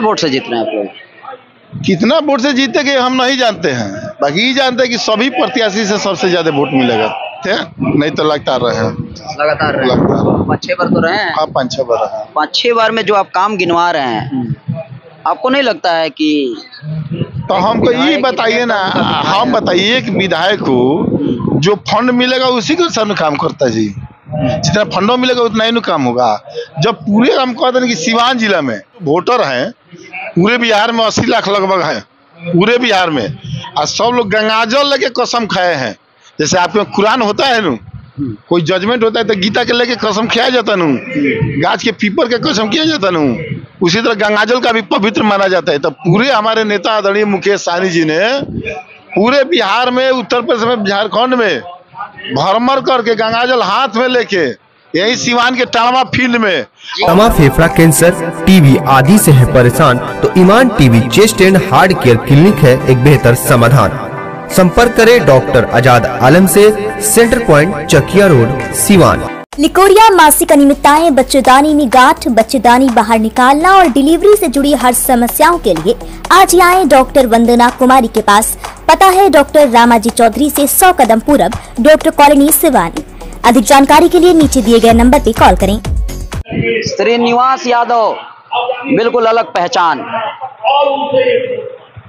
कितने वोट से जीत रहे हैं आप लोग? कितना वोट से जीतेंगे हम नहीं जानते हैं। बाकी ये जानते हैं कि सभी प्रत्याशी से सबसे ज़्यादा वोट मिलेगा। थे नहीं तो लगातार रहे लगातार रहे लगातार। पाँच छह बार तो रहे हैं? हाँ पाँच छह बार रहे पाँच छह बार में जो आप काम गिनवा रहे हैं आपको नहीं लगता है कि तो हमको ये बताइए ना हम बताइए कि विधायक को जो फंड मिलेगा उसी के अनुसार काम करता है जी। जितना फंडो मिलेगा उतना ही काम होगा। जब पूरे हम कहते हैं कि सिवान जिला में वोटर हैं पूरे बिहार में अस्सी लाख लगभग हैं। पूरे बिहार में। और सब लोग गंगाजल लेके कसम खाए हैं। जैसे आपके कुरान होता है ना? कोई जजमेंट होता है तो गीता के लेके कसम खाया जाता नू? गाछ के पीपर के कसम किया जाता नू? उसी तरह गंगाजल का भी पवित्र माना जाता है। तो पूरे हमारे नेता आदरणीय मुकेश सहनी जी ने पूरे बिहार में, उत्तर प्रदेश में, झारखंड में भरमर करके गंगाजल हाथ में लेके यही सिवान के टाणवा फ़ील्ड में। तमा फेफड़ा कैंसर टीबी आदि से है परेशान तो Iman TB chest and heart care clinic है एक बेहतर समाधान। संपर्क करें डॉक्टर आज़ाद आलम से center point Chakiya road Siwan. निकोरिया मासिक अनियमितताएँ बच्चेदानी में गांठ बच्चेदानी बाहर निकालना और डिलीवरी से जुड़ी हर समस्याओं के लिए आज ही आए डॉक्टर वंदना कुमारी के पास। पता है डॉक्टर रामाजी चौधरी से 100 कदम पूरब डॉक्टर कॉलोनी सिवानी। अधिक जानकारी के लिए नीचे दिए गए नंबर पर कॉल करें। श्रीनिवास यादव, बिल्कुल अलग पहचान।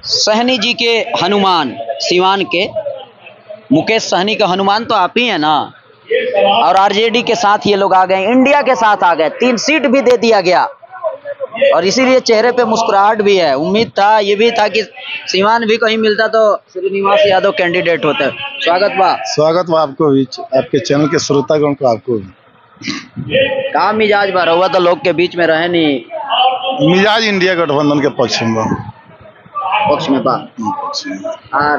सहनी जी के हनुमान, सिवान के। मुकेश सहनी का हनुमान तो आप ही है ना? और आरजेडी के साथ ये लोग आ गए, इंडिया के साथ आ गए। तीन सीट भी दे दिया गया। और इसीलिए चेहरे पे मुस्कुराहट भी है। उम्मीद था ये भी था कि सीमान भी कहीं मिलता तो श्रीनिवास यादव कैंडिडेट होते। स्वागत बा। स्वागत बा आपको भी आपके चैनल के श्रोतागण को आपको भी। का मिजाज बा? रहुआ तो लोग के बीच में रहे नहीं। मिजाज इंडिया गठबंधन के पक्ष में बा। पक्ष में बा। पक्ष में।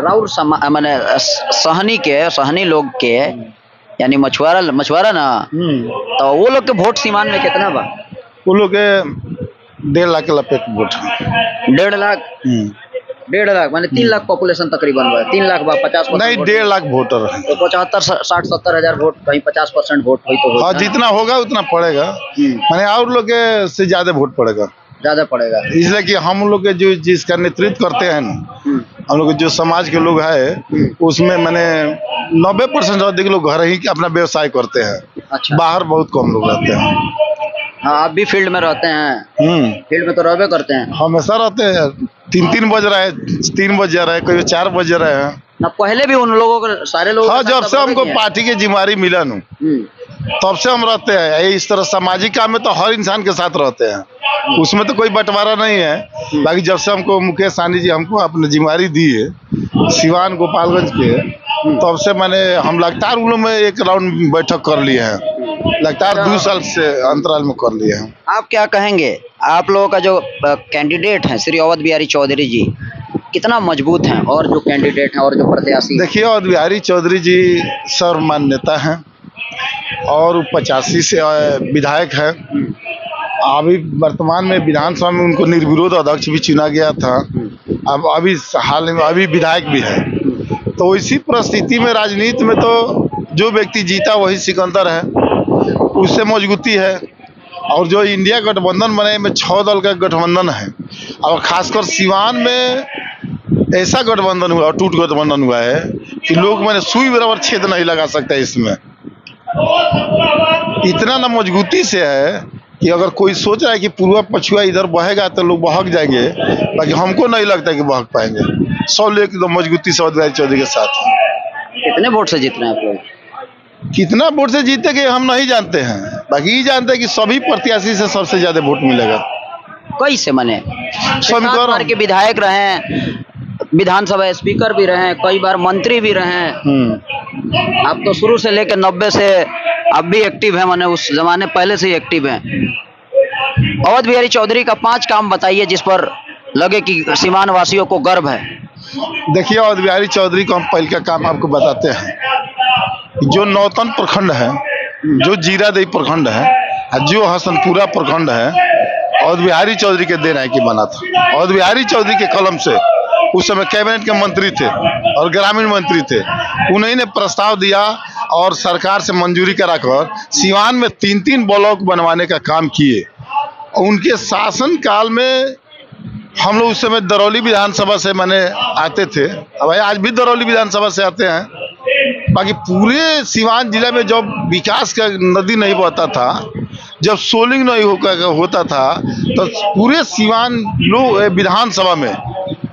राउर माने सहनी के सहनी लोग के यानी मछुआरा मछुआरा ना? तो वो लोग के वोट सीमान में कितना बा? वो लोग के डेढ़ लाख के लपेट वोट है डेढ़ लाख हम्म। डेढ़ लाख माने तीन लाख पॉपुलेशन तकरीबन बा तीन लाख पचास नहीं डेढ़ लाख वोटर है तो पचहत्तर साठ सत्तर हज़ार वोट कहीं पचास परसेंट वोट हुई तो हाँ जितना होगा उतना पड़ेगा मैंने और लोग से ज़्यादा वोट पड़ेगा ज़्यादा पड़ेगा इसलिए कि हम लोग के जो जिसका नेतृत्व करते हैं ना हम लोग जो समाज के लोग है उसमें मैंने नब्बे परसेंट अधिक लोग घर ही अपना व्यवसाय करते हैं अच्छा बाहर बहुत कम लोग रहते हैं हाँ आप भी फ़ील्ड में रहते हैं। हम्म। फ़ील्ड में तो रहबे करते हैं। हमेशा रहते हैं। तीन तीन बज रहे हैं तीन बज रहे हैं कभी चार बज रहे हैं। ना पहले भी उन लोगों को सारे लोग हाँ जब से हमको पार्टी की जिम्मेवारी मिला नू तब से हम रहते हैं। ये इस तरह सामाजिक काम में तो हर इंसान के साथ रहते हैं। उसमें तो कोई बंटवारा नहीं है। बाकी जब से हमको मुकेश सानी जी हमको अपनी जिम्मेवारी दी है सिवान गोपालगंज के तब से मैंने हम लगातार उन लोग में एक राउंड बैठक कर लिए हैं। लगातार दो साल से अंतराल में कर लिए हैं। आप क्या कहेंगे? आप लोगों का जो कैंडिडेट है श्री अवध बिहारी चौधरी जी कितना मज़बूत हैं और जो कैंडिडेट हैं और जो प्रत्याशी देखिए अवध बिहारी चौधरी जी सर्वमान्य नेता हैं और पचासी से विधायक है। अभी वर्तमान में विधानसभा में उनको निर्विरोध अध्यक्ष भी चुना गया था। अब अभी हाल में अभी विधायक भी है। तो इसी परिस्थिति में राजनीति में तो जो व्यक्ति जीता वही सिकंदर है। उससे मजबूती है। और जो इंडिया गठबंधन बने, में छह दल का गठबंधन है। और खासकर सिवान में ऐसा गठबंधन हुआ टूट गठबंधन हुआ है, कि लोग मैंने सुई बराबर छेद नहीं लगा सकते इसमें। इतना ना मजबूती से है कि अगर कोई सोच रहा है कि पूर्वा पछुआ इधर बहेगा तो लोग बहक जाएँगे, बाकी हमको नहीं लगता कि बहक पाएँगे। लोग एकदम मजबूती से चौधरी के साथ कितने वोट से जीत रहे हैं आप लोग? कितना वोट से जीतेंगे हम नहीं जानते हैं? बाकी ये जानते हैं कि सभी प्रत्याशी से सबसे ज़्यादा वोट मिलेगा। कैसे मने? समीकरण- के विधायक रहे विधानसभा स्पीकर भी रहे कई बार मंत्री भी रहे। हम्म। आप तो शुरू से लेकर नब्बे से अब भी एक्टिव है मैंने उस जमाने पहले से ही एक्टिव है। अवध बिहारी चौधरी का पाँच काम बताइए जिस पर लगे कि सीमान वासियों को गर्व है। देखिए अवध बिहारी चौधरी को हम पहले का काम आपको बताते हैं। जो नौतन प्रखंड है, जो जीरादेई प्रखंड है जो हसनपुरा प्रखंड है अवध बिहारी चौधरी के देन कि बना था अवध बिहारी चौधरी के कलम से उस समय कैबिनेट के मंत्री थे और ग्रामीण मंत्री थे। उन्हीं ने प्रस्ताव दिया और सरकार से मंजूरी कराकर सिवान में तीन तीन ब्लॉक बनवाने का काम किए। उनके शासन काल में हम लोग उस समय दरौली विधानसभा से मैंने आते थे। भाई, आज भी दरौली विधानसभा से आते हैं। बाकी पूरे सिवान ज़िले में जब विकास का नदी नहीं बहता था जब सोलिंग नहीं हो, होता था तो पूरे सिवान लोग विधानसभा में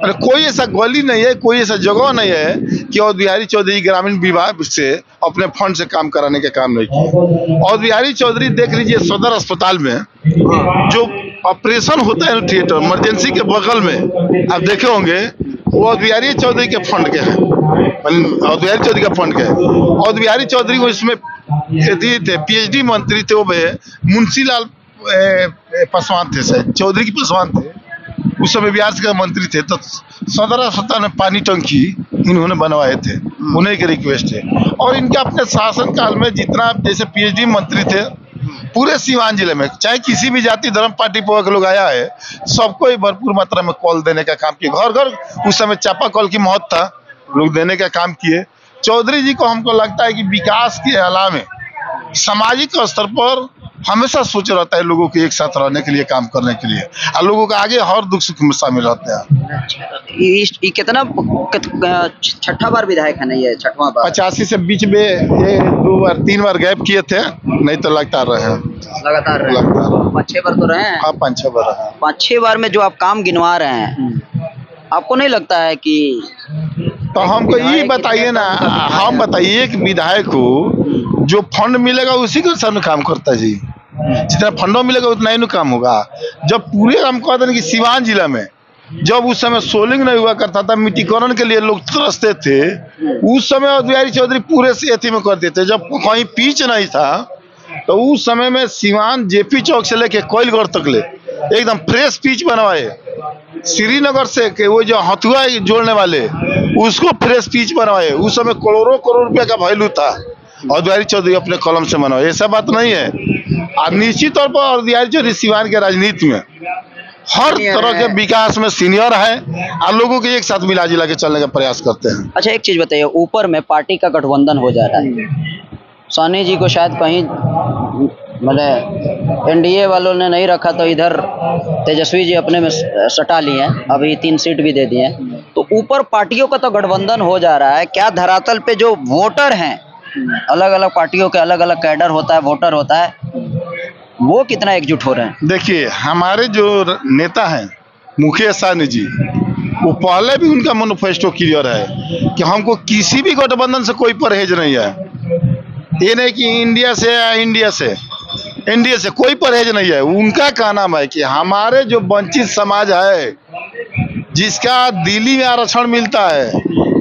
अरे कोई ऐसा गली नहीं है कोई ऐसा जगह नहीं है कि और बिहारी चौधरी ग्रामीण विभाग से अपने फंड से काम कराने का काम नहीं किया और बिहारी चौधरी देख लीजिए सदर अस्पताल में जो ऑपरेशन होता है थिएटर इमरजेंसी के बगल में आप देखे होंगे वो और चौधरी के फंड के हैं। और चौधरी का फंड के है। और चौधरी वो इसमें यदि थे पीएचडी मंत्री थे वो भे मुंशी लाल पासवान थे शायद चौधरी की पासवान थे। उस समय बिहार के मंत्री थे। तो सदर अस्पताल में पानी टंकी इन्होंने बनवाए थे। उन्हें के रिक्वेस्ट है। और इनके अपने शासन काल में जितना जैसे पीएचडी मंत्री थे पूरे सीवान ज़िले में, चाहे किसी भी जाति, धर्म, पार्टी, पर लोग आया है, सबको ही भरपूर मात्रा में कॉल देने का काम किया। घर घर उस समय चापा कॉल की मौत था, लोग देने का काम किए। चौधरी जी को हमको लगता है कि विकास के अलावे सामाजिक स्तर पर हमेशा सोच रहता है लोगों के एक साथ रहने के लिए काम करने के लिए। और लोगों का आगे हर दुख सुख में शामिल रहते हैं। कितना छठा बार विधायक है नहीं है छठवा बार? पचासी से बीच में ये दो बार तीन बार गैप किए थे नहीं तो लगातार रहे लगातार रहे लगातार। पाँच छह बार तो रहे हैं? हाँ पाँच छह बार रहे पाँच छह बार में जो आप काम गिनवा रहे हैं आपको नहीं लगता है कि तो हमको ये बताइए ना हम बताइए कि विधायक को जो फंड मिलेगा उसी के अनुसार काम करता है जी। जितना फंडो मिलेगा उतना ही काम होगा। जब पूरे हम कहते हैं कि सिवान जिला में, जब उस समय सोलिंग नहीं हुआ करता था, मिट्टीकरण के लिए लोग तरसते थे, उस समय बिहारी चौधरी पूरे से अथी में कर देते। जब कहीं पीच नहीं था तो उस समय में सिवान जेपी चौक से लेके कोयलगढ़ तक ले, एकदम फ्रेश पीच बनवाए। श्रीनगर से के वो जो हथुआ जोड़ने वाले, उसको फ्रेश पीच बनवाए। उस समय करोड़ों करोड़ रुपए का वैल्यू था। और बिहारी चौधरी अपने कलम से बनवाए ऐसा बात नहीं है। और निश्चित तौर पर और बिहारी चौधरी सिवान के राजनीति में हर तरह के विकास में सीनियर है। और लोगों के एक साथ मिला जिला के चलने का प्रयास करते हैं। अच्छा एक चीज़ बताइए ऊपर में पार्टी का गठबंधन हो जा रहा है। सोनी जी को शायद कहीं मतलब एनडीए वालों ने नहीं रखा तो इधर तेजस्वी जी अपने में सटा लिए हैं। अभी तीन सीट भी दे दिए हैं। तो ऊपर पार्टियों का तो गठबंधन हो जा रहा है। क्या धरातल पे जो वोटर हैं अलग अलग पार्टियों के अलग अलग कैडर होता है, वोटर होता है, वो कितना एकजुट हो रहे हैं? देखिए, हमारे जो नेता हैं, मुकेश सहनी जी, वो पहले भी उनका मैनिफेस्टो क्लियर है कि हमको किसी भी गठबंधन से कोई परहेज नहीं है। ये नहीं कि इंडिया से या इंडिया से इंडिया से कोई परहेज नहीं है। उनका कहना है कि हमारे जो वंचित समाज है, जिसका दिल्ली में आरक्षण मिलता है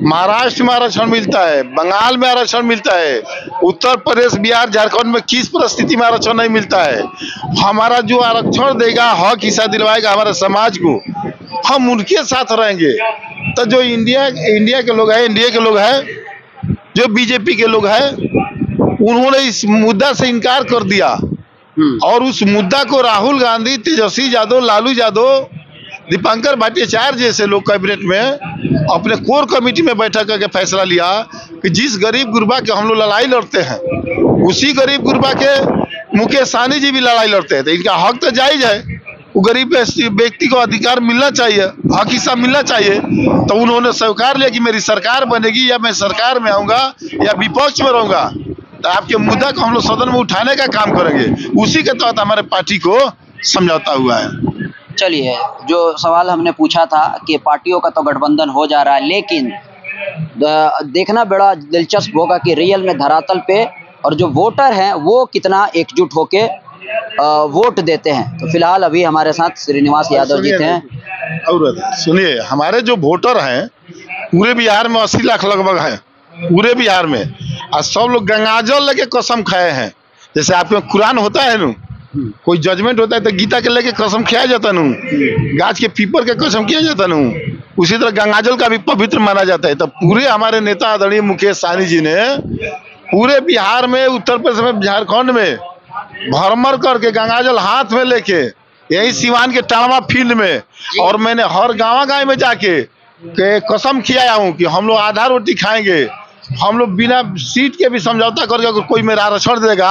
महाराष्ट्र में आरक्षण मिलता है बंगाल में आरक्षण मिलता है उत्तर प्रदेश बिहार झारखंड में किस परिस्थिति में आरक्षण नहीं मिलता है? हमारा जो आरक्षण देगा हक हिस्सा दिलवाएगा हमारे समाज को हम उनके साथ रहेंगे। तो जो इंडिया इंडिया के लोग हैं इंडिया के लोग हैं जो बीजेपी के लोग हैं उन्होंने इस मुद्दा से इनकार कर दिया। और उस मुद्दा को राहुल गांधी तेजस्वी यादव लालू यादव दीपांकर भट्टाचार्य जैसे लोग कैबिनेट में अपने कोर कमेटी में बैठक करके फैसला लिया कि जिस गरीब गुरबा के हम लोग लड़ाई लड़ते हैं, उसी गरीब गुरबा के मुकेश सहनी जी भी लड़ाई लड़ते हैं। तो इनका हक तो जायज़ है। वो गरीब व्यक्ति को अधिकार मिलना चाहिए, हक हिस्सा मिलना चाहिए। तो उन्होंने स्वीकार लिया कि मेरी सरकार बनेगी या मैं सरकार में आऊँगा या विपक्ष में रहूँगा। तो आपके मुद्दा को हम लोग सदन में उठाने का काम करेंगे। उसी के तहत हमारे पार्टी को समझौता हुआ है। चलिए जो सवाल हमने पूछा था कि पार्टियों का तो गठबंधन हो जा रहा है लेकिन देखना बड़ा दिलचस्प होगा कि रियल में धरातल पे और जो वोटर हैं वो कितना एकजुट होके वोट देते हैं। तो फ़िलहाल अभी हमारे साथ श्रीनिवास यादव जी थे। और सुनिए हमारे जो वोटर हैं पूरे बिहार में अस्सी लाख लगभग है। पूरे बिहार में। और सब लोग गंगाजल लेके कसम खाए हैं। जैसे आपके कुरान होता है ना? कोई जजमेंट होता है तो गीता के लेके कसम खाया जाता नू। गाछ के पीपर के कसम किया जाता नू। उसी तरह गंगाजल का भी पवित्र माना जाता है। तो पूरे हमारे नेता आदरणीय मुकेश सहनी जी ने पूरे बिहार में, उत्तर प्रदेश में, झारखंड में भरमर करके गंगाजल हाथ में लेके, यही सिवान के टाणवा फ़ील्ड में, और मैंने हर गाँव गाँव में जाके कसम खिलाया हूँ कि हम लोग आधा रोटी खाएँगे। हम लोग बिना सीट के भी समझौता करके अगर कोई मेरा आरक्षण देगा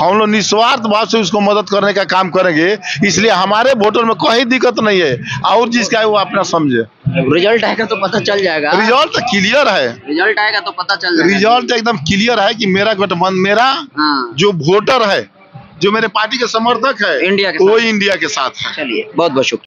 हम लोग निस्वार्थ भाव से उसको मदद करने का काम करेंगे। इसलिए हमारे वोटर में कोई दिक्कत नहीं है। और जिसका है वो अपना समझे। रिज़ल्ट आएगा तो पता चल जाएगा। रिज़ल्ट क्लियर है। रिज़ल्ट आएगा तो पता चल जाएगा। रिज़ल्ट एकदम क्लियर है कि मेरा गठबंधन मेरा हाँ। जो वोटर है जो मेरे पार्टी के समर्थक है इंडिया के वो इंडिया के साथ है। चलिए बहुत बहुत शुक्रिया।